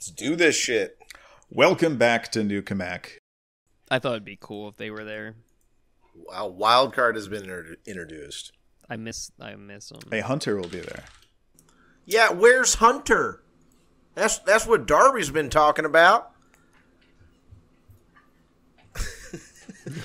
Let's do this shit. Welcome back to New Cammack. I thought it'd be cool if they were there. Wow, wild card has been inter- introduced. I miss I miss them. A hunter will be there. Yeah, where's Hunter? That's that's what Darby's been talking about.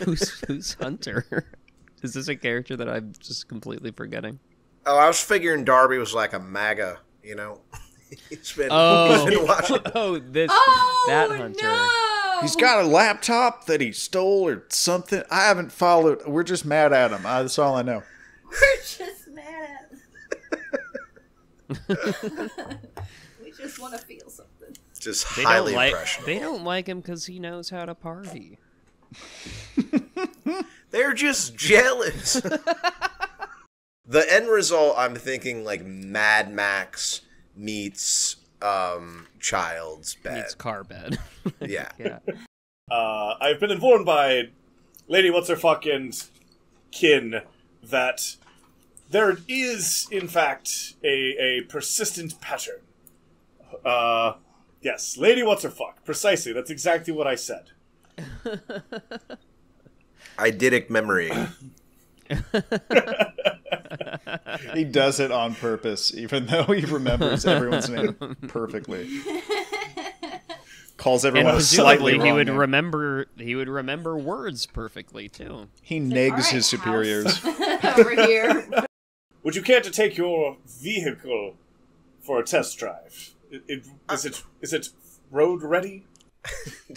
who's who's Hunter? Is this a character that I'm just completely forgetting? Oh, I was figuring Darby was like a MAGA, you know. he's been, Oh. he's been watching. Oh, this Oh that Hunter. no! He's got a laptop that he stole or something. I haven't followed. We're just mad at him. Uh, that's all I know. We're just mad at. we just want to feel something. Just They highly don't like impressionable. they don't like him because he knows how to party. They're just jealous. the end result, I'm thinking like Mad Max meets um Child's Bed. Needs car bed. Yeah. yeah. Uh, I've been informed by Lady What's Her Fucking kin that there is, in fact, a, a persistent pattern. Uh, yes, Lady What's Her Fuck. Precisely. That's exactly what I said. Eidetic memory. He does it on purpose, even though he remembers everyone's name perfectly. Calls And everyone a slightly presumably he wrong would name. remember he would remember words perfectly too. He negs All right, his superiors. over here. Would you care to take your vehicle for a test drive? It, it, is it is it road ready?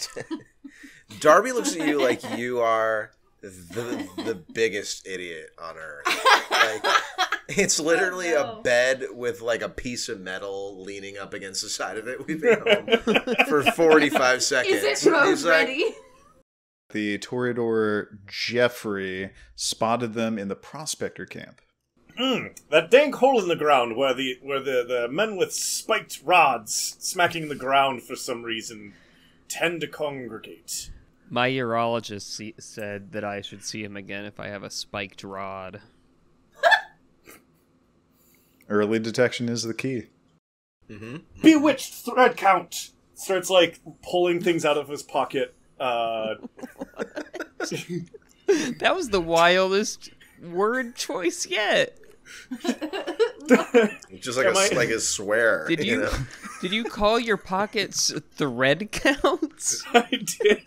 Darby looks at you like you are the the biggest idiot on earth. Like it's literally Oh, no. a bed with like a piece of metal leaning up against the side of it. We've been home for 45 seconds. Is it road He's like, ready? The Toreador Jeffrey spotted them in the prospector camp. Mm, that dank hole in the ground where the where the, the men with spiked rods smacking the ground for some reason tend to congregate. My urologist see, said that I should see him again if I have a spiked rod. Early detection is the key. Bewitched thread count starts like pulling things out of his pocket. Uh, That was the wildest word choice yet. just like Am a I- like a swear. Did you know? Did you call your pockets thread counts? I did.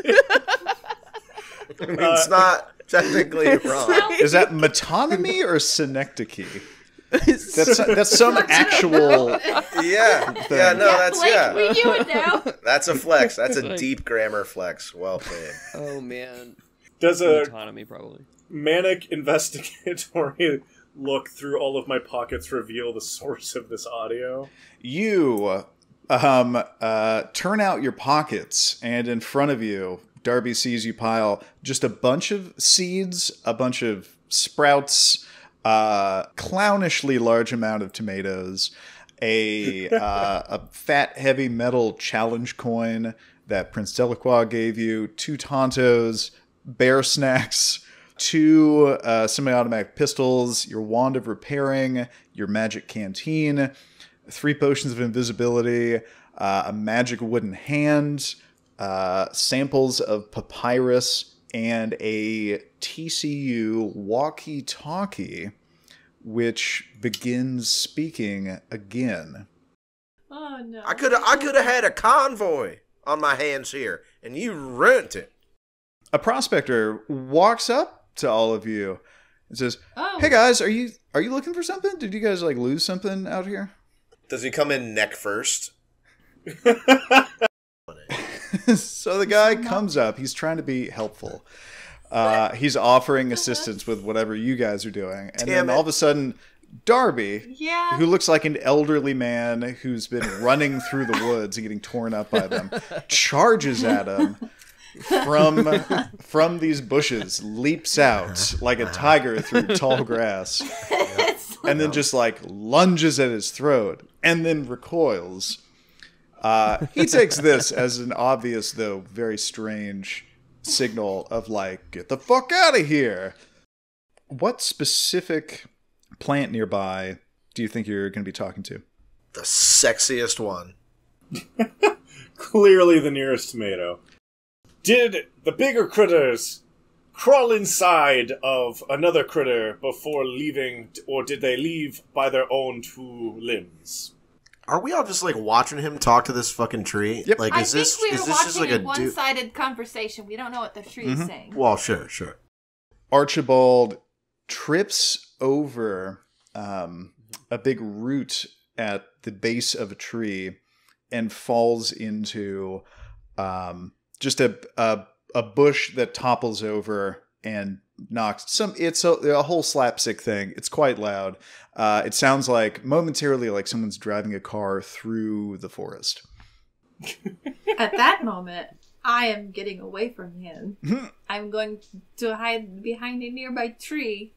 I mean, it's not technically uh, wrong. Is that metonymy or synecdoche? That's that's some actual. Yeah, yeah, no, that's Blake, yeah, we knew it now. that's a flex. That's a Like- deep grammar flex. Well played. oh man, Does a autonomy probably. manic investigatory look through all of my pockets reveal the source of this audio? You um, uh, turn out your pockets, and in front of you, Darby sees you pile just a bunch of seeds, a bunch of sprouts, uh, clownishly large amount of tomatoes, a uh, a fat heavy metal challenge coin that Prince Delacroix gave you, two Tontos, bear snacks, two uh, semi-automatic pistols, your wand of repairing, your magic canteen, three potions of invisibility, uh, a magic wooden hand, uh, samples of papyrus, and a TCU walkie-talkie, which begins speaking again. Oh no. I could have I could have had a convoy on my hands here, and you ruined it. A prospector walks up to all of you and says, Oh. "Hey guys, are you are you looking for something? Did you guys like lose something out here?" Does he come in neck first? so the guy comes up. He's trying to be helpful. Uh, he's offering assistance with whatever you guys are doing, and Damn then it. all of a sudden, Darby, Yeah. who looks like an elderly man who's been running through the woods and getting torn up by them, charges at him from from these bushes, leaps out like a tiger through tall grass, and then just like lunges at his throat, and then recoils. Uh, he takes this as an obvious, though very strange, signal of like, get the fuck out of here. What specific plant nearby do you think you're going to be talking to? The sexiest one. clearly the nearest tomato. Did the bigger critters crawl inside of another critter before leaving, or did they leave by their own two limbs? Are we all just like watching him talk to this fucking tree? Yep. Like, I is think this we is were this just like watching a a dude? one-sided conversation. We don't know what the tree is saying. Well, sure, sure. Archibald trips over um, a big root at the base of a tree and falls into um, just a, a a bush that topples over and knocks some. It's a, a whole slapstick thing. It's quite loud. Uh, it sounds like momentarily like someone's driving a car through the forest. At that moment, I am getting away from him. I'm going to hide behind a nearby tree.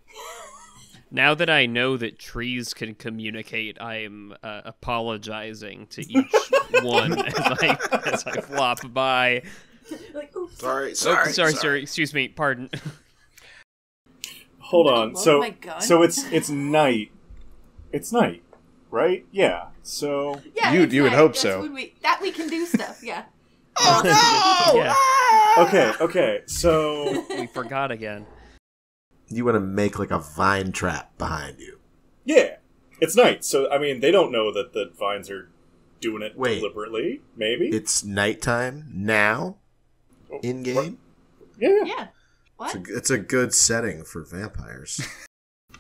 Now that I know that trees can communicate, I am uh, apologizing to each one as I as I flop by. Like, ooh, Sorry, Oh, sorry, sorry, sorry. Excuse me. Pardon. Hold on. So my gun. so it's it's night. It's night, right? Yeah. So yeah, You- you would hope That's so. we, that we can do stuff. Yeah. Oh no! Yeah. Ah! okay, okay. So we forgot again. You want to make like a vine trap behind you? yeah, it's night. So I mean, they don't know that the vines are doing it Wait. deliberately. Maybe. It's nighttime now, in game. yeah, yeah. Yeah. What? It's a, it's a good setting for vampires.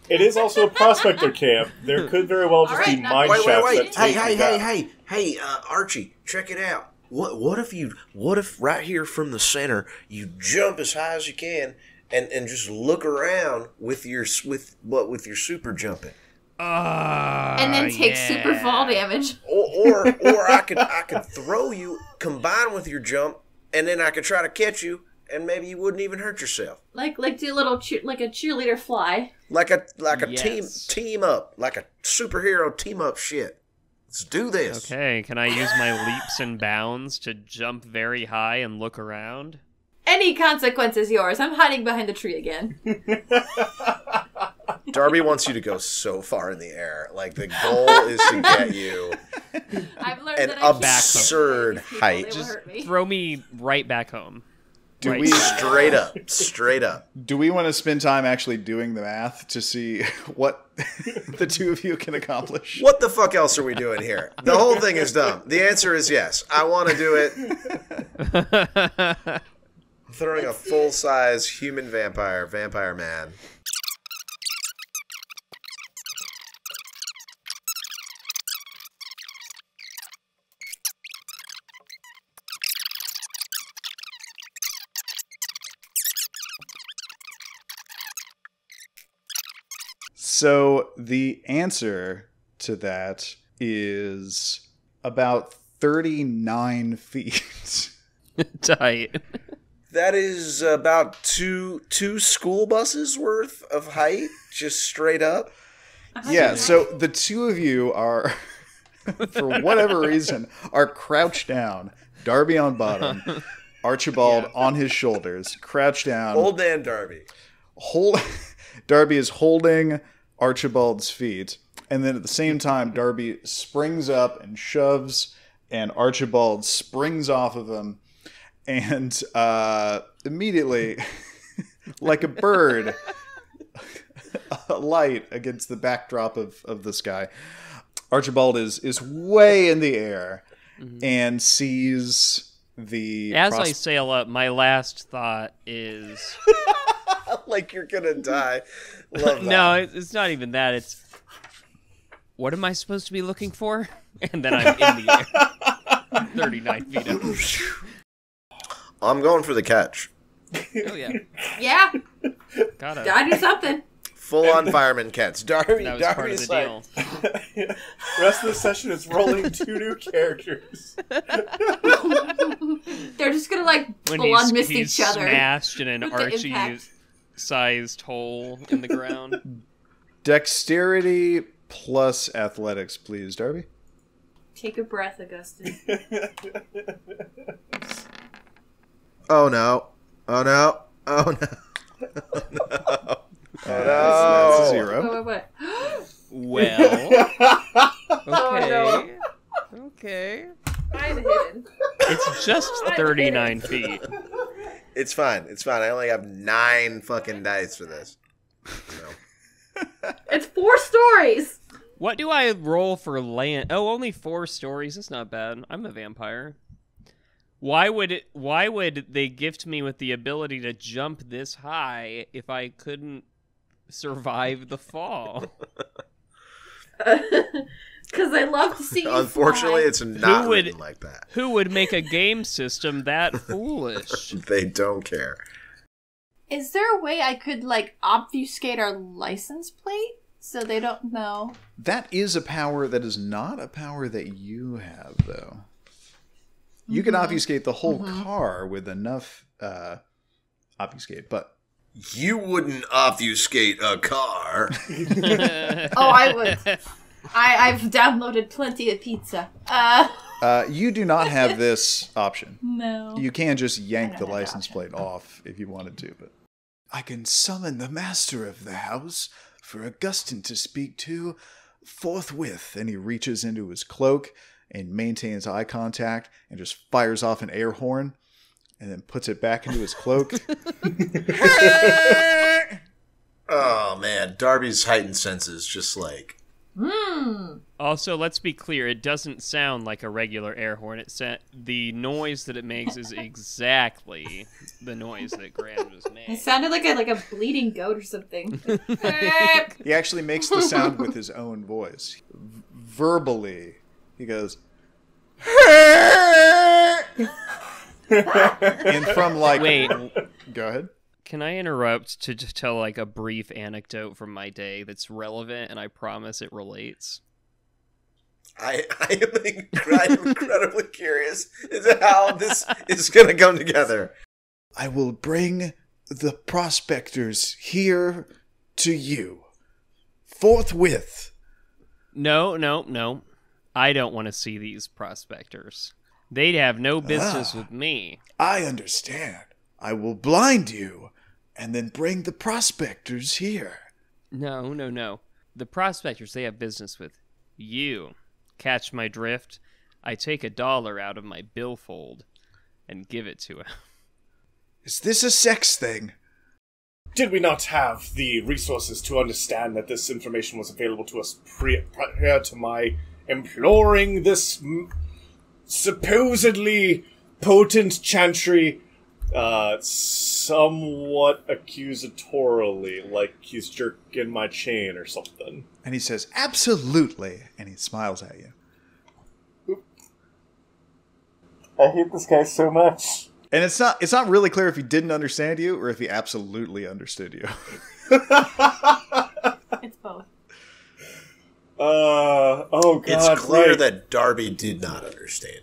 It is also a prospector camp. There could very well just All right, be now- mine wait, wait, shafts wait! that Hey, take hey, you hey, back. hey, hey, uh, Archie, check it out. What what if you what if right here from the center you jump as high as you can and and just look around with your with what with your super jumping. Uh, and then take yeah. super fall damage. Or or, or I could I could throw you combine with your jump and then I could try to catch you and maybe you wouldn't even hurt yourself. Like like do a little cheer, like a cheerleader fly. Like a like a team Yes. team up, like a superhero team up shit. Let's do this. Okay, can I use my leaps and bounds to jump very high and look around? Any consequence is yours. I'm hiding behind the tree again. Darby wants you to go so far in the air. Like the goal is to get you I've learned an that absurd hurt height. Just me. throw me right back home. Do Right. we straight up, straight up. do we want to spend time actually doing the math to see what the two of you can accomplish? What the fuck else are we doing here? The whole thing is dumb. The answer is yes. I want to do it. I'm throwing a full size human vampire, vampire man. So the answer to that is about 39 feet. Tight. That is about two two school buses worth of height, just straight up. yeah, so the two of you are, for whatever reason, are crouched down. Darby on bottom, Archibald on his shoulders, crouched down. Old man Darby. hold Darby is holding Archibald's feet, and then at the same time, Darby springs up and shoves, and Archibald springs off of him, and uh, immediately, like a bird, a light against the backdrop of, of the sky. Archibald is is way in the air and sees the As I sail up, my last thought is like you're gonna die. Love that. no, it's not even that. It's what am I supposed to be looking for? And then I'm in the air, thirty-nine feet up. I'm going for the catch. Oh yeah, Yeah, gotta. gotta do something. Full on fireman catch. Darby, That was part of Darby's the like, deal. Rest of the session is rolling two new characters. They're just gonna like When full on miss he's each other. smashed in an with the impact. Archie-sized hole in the ground. dexterity plus athletics, please, Darby. Take a breath, Augustyn. oh no, oh no, oh no, oh no, oh That's a zero. Wait, wait, wait. Well, Oh, okay, okay. I'm hidden. It's just 39 feet. It's fine. It's fine. I only have nine fucking dice for this. No. It's four stories. What do I roll for land? Oh, only four stories. That's not bad. I'm a vampire. Why would it, why would they gift me with the ability to jump this high if I couldn't survive the fall? Because I love to see Unfortunately, fly. it's not Who would- like that. Who would make a game system that foolish? They don't care. Is there a way I could like obfuscate our license plate so they don't know? That is a power that is not a power that you have, though. You can obfuscate the whole car with enough uh, obfuscate, but You wouldn't obfuscate a car. Oh, I would. I I've downloaded plenty of pizza. Uh, uh, you do not have this option. no. You can just yank the license plate off if you wanted to, but I can summon the master of the house for Augustyn to speak to forthwith. And he reaches into his cloak and maintains eye contact and just fires off an air horn and then puts it back into his cloak. oh man, Darby's heightened senses just like Hmm. Also, let's be clear, it doesn't sound like a regular air horn. It sa- the noise that it makes is exactly the noise that Graham just It sounded like a like a bleeding goat or something. he actually makes the sound with his own voice. V- verbally, he goes, and from like, Wait, go ahead. Can I interrupt to just tell like a brief anecdote from my day that's relevant and I promise it relates? I, I am I am incredibly curious as to how this is gonna come together. I will bring the prospectors here to you forthwith. No, no, no. I don't want to see these prospectors. They'd have no business Ah. with me. I understand. I will blind you and then bring the prospectors here. No, no, no. The prospectors, they have business with you. Catch my drift? I take a dollar out of my billfold and give it to him. Is this a sex thing? Did we not have the resources to understand that this information was available to us pre- prior to my imploring this m- supposedly potent chantry uh, somewhat accusatorily, like he's jerking my chain or something? And he says, Absolutely. And he smiles at you. I hate this guy so much. And it's not it's not really clear if he didn't understand you or if he absolutely understood you. it's both. Uh oh god! It's clear right, that Darby did not understand.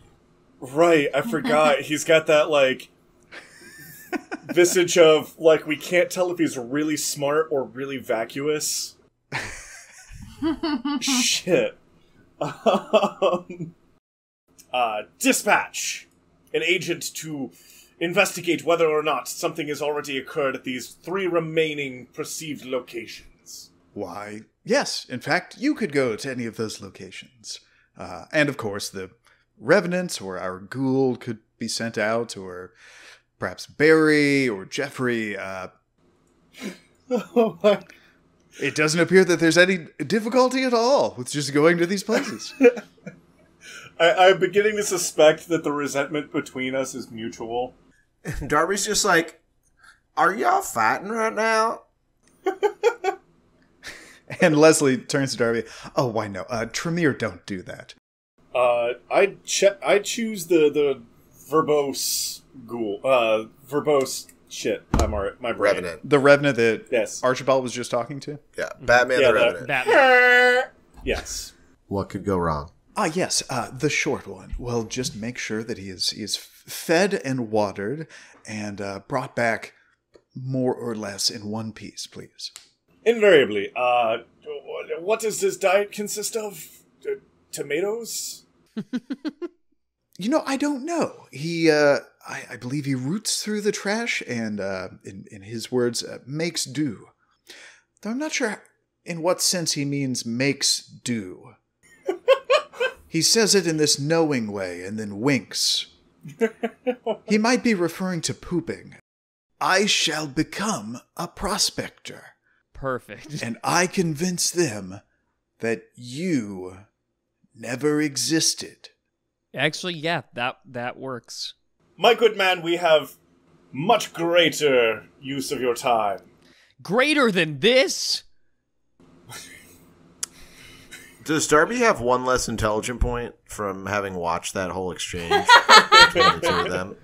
right. I forgot. He's got that like visage of like we can't tell if he's really smart or really vacuous. Shit. Um, uh, dispatch an agent to investigate whether or not something has already occurred at these three remaining perceived locations. Why, yes. In fact, you could go to any of those locations. Uh, and of course, the revenants or our Ghoul could be sent out, or perhaps Barry or Jeffrey. Uh, Oh my it doesn't appear that there's any difficulty at all with just going to these places. I, I'm beginning to suspect that the resentment between us is mutual. Darby's just like, "Are y'all fighting right now?" and Leslie turns to Darby. Oh, why no? Uh, Tremere don't do that. Uh, I che- I choose the the verbose ghoul. Uh, verbose shit. I'm alright. My brain. Revenant. The Revenant that Yes. Archibald was just talking to? Yeah, Batman Yeah, the that- Revenant. Batman. Yes. What could go wrong? Ah, yes, uh, the short one. Well, just make sure that he is he is fed and watered and uh, brought back more or less in one piece, please. Invariably. Uh, what does his diet consist of? Uh, tomatoes. You know, I don't know. He, uh, I, I believe he roots through the trash and, uh, in, in his words, uh, makes do. Though I'm not sure in what sense he means makes do. he says it in this knowing way and then winks. He might be referring to pooping. I shall become a prospector, Perfect. and I convince them that you never existed. Actually, yeah, that that works. My good man, we have much greater use of your time. Greater than this? Does Darby have one less intelligent point from having watched that whole exchange between the two of them?